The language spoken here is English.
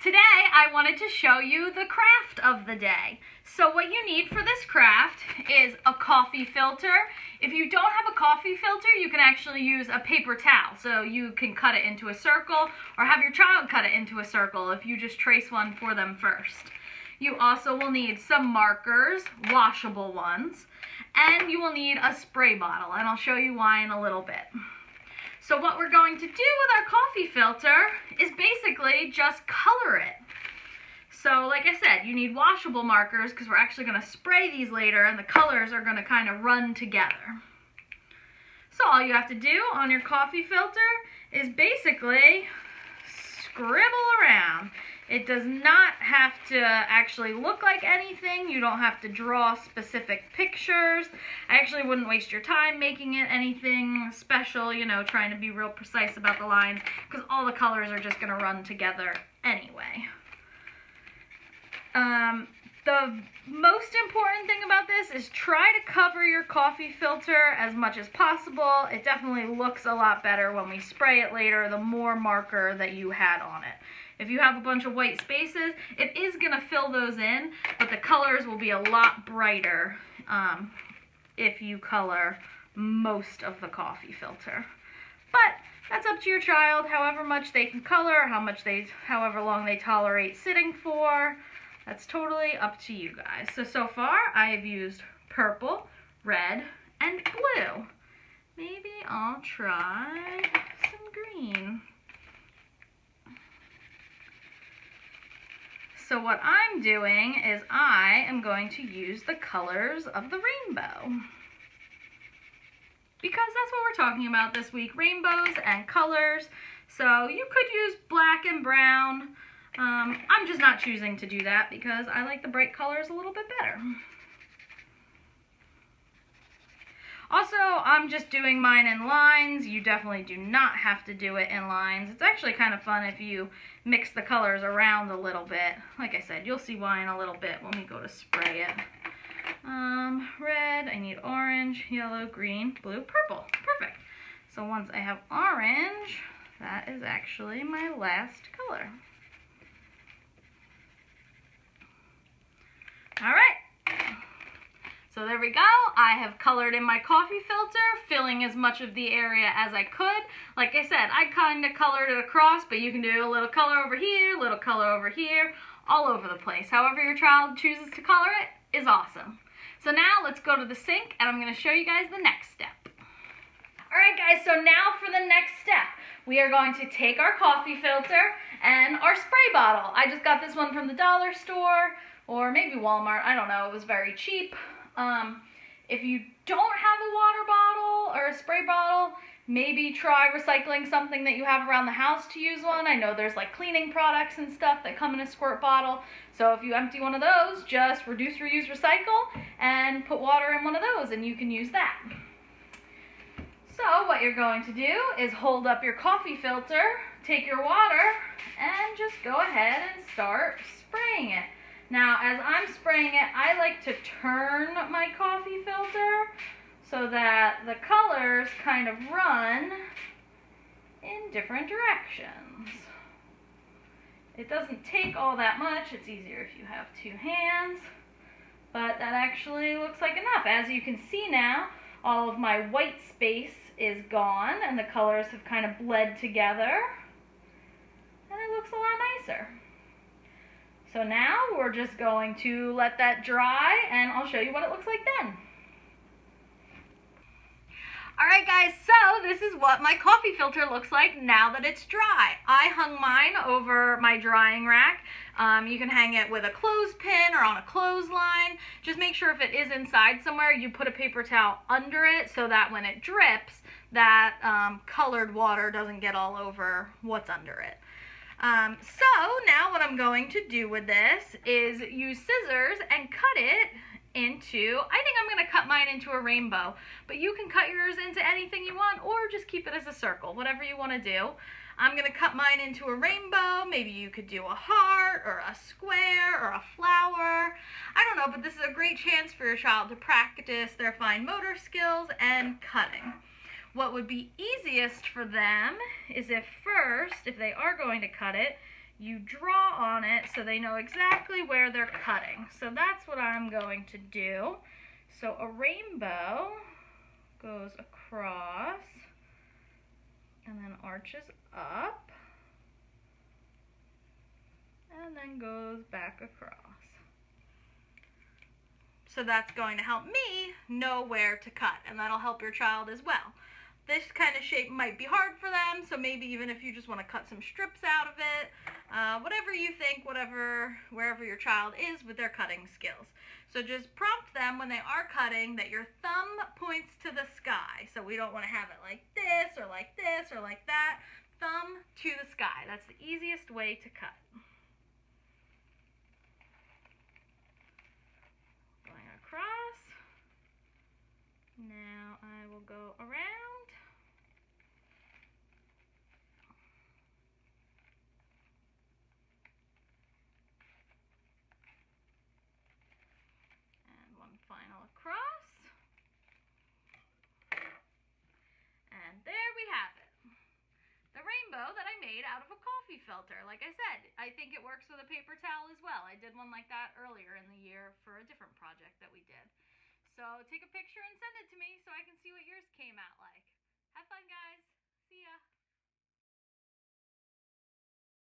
Today I wanted to show you the craft of the day. So what you need for this craft is a coffee filter. If you don't have a coffee filter, you can actually use a paper towel. So you can cut it into a circle or have your child cut it into a circle if you just trace one for them first. You also will need some markers, washable ones, and you will need a spray bottle, and I'll show you why in a little bit. So what we're going to do with our coffee filter is basically just color it. So like I said, you need washable markers because we're actually going to spray these later and the colors are going to kind of run together. So all you have to do on your coffee filter is basically scribble around. It does not have to actually look like anything. You don't have to draw specific pictures. I actually wouldn't waste your time making it anything special, you know, trying to be real precise about the lines, because all the colors are just going to run together anyway. Um, the most important thing about this is try to cover your coffee filter as much as possible. It definitely looks a lot better when we spray it later, the more marker that you had on it. If you have a bunch of white spaces, it is going to fill those in, but the colors will be a lot brighter um, if you color most of the coffee filter. But that's up to your child, however much they can color, how much they, however long they tolerate sitting for. That's totally up to you guys. So, so far I have used purple, red, and blue. Maybe I'll try some green. So what I'm doing is I am going to use the colors of the rainbow. Because that's what we're talking about this week, rainbows and colors. So you could use black and brown. Um, I'm just not choosing to do that because I like the bright colors a little bit better. Also, I'm just doing mine in lines. You definitely do not have to do it in lines. It's actually kind of fun if you mix the colors around a little bit. Like I said, you'll see why in a little bit when we go to spray it. Um, red, I need orange, yellow, green, blue, purple. Perfect. So once I have orange, that is actually my last color. All right. So there we go. I have colored in my coffee filter, filling as much of the area as I could. Like I said, I kind of colored it across, but you can do a little color over here, a little color over here, all over the place. However your child chooses to color it is awesome. So now let's go to the sink and I'm going to show you guys the next step. Alright guys, so now for the next step. We are going to take our coffee filter and our spray bottle. I just got this one from the dollar store or maybe Walmart. I don't know. It was very cheap. Um, if you don't have a water bottle or a spray bottle, maybe try recycling something that you have around the house to use one. I know there's like cleaning products and stuff that come in a squirt bottle. So if you empty one of those, just reduce, reuse, recycle and put water in one of those and you can use that. So what you're going to do is hold up your coffee filter, take your water, and just go ahead and start spraying it. Now, as I'm spraying it, I like to turn my coffee filter so that the colors kind of run in different directions. It doesn't take all that much. It's easier if you have two hands. But that actually looks like enough. As you can see now, all of my white space is gone and the colors have kind of bled together. And it looks a lot nicer. So now we're just going to let that dry and I'll show you what it looks like then. Alright guys, so this is what my coffee filter looks like now that it's dry. I hung mine over my drying rack. Um, you can hang it with a clothespin or on a clothesline. Just make sure if it is inside somewhere, you put a paper towel under it so that when it drips, that um, colored water doesn't get all over what's under it. Um, so now what I'm going to do with this is use scissors and cut it into, I think I'm going to cut mine into a rainbow, but you can cut yours into anything you want or just keep it as a circle, whatever you want to do. I'm going to cut mine into a rainbow. Maybe you could do a heart or a square or a flower. I don't know, but this is a great chance for your child to practice their fine motor skills and cutting. What would be easiest for them is if first, if they are going to cut it, you draw on it so they know exactly where they're cutting. So that's what I'm going to do. So a rainbow goes across and then arches up and then goes back across. So that's going to help me know where to cut and that'll help your child as well. This kind of shape might be hard for them, so maybe even if you just want to cut some strips out of it, uh, whatever you think, whatever, wherever your child is with their cutting skills. So just prompt them when they are cutting that your thumb points to the sky. So we don't want to have it like this or like this or like that. Thumb to the sky. That's the easiest way to cut. Going across. Now I will go around. final across. And there we have it. The rainbow that I made out of a coffee filter. Like I said, I think it works with a paper towel as well. I did one like that earlier in the year for a different project that we did. So take a picture and send it to me so I can see what yours came out like. Have fun, guys. See ya.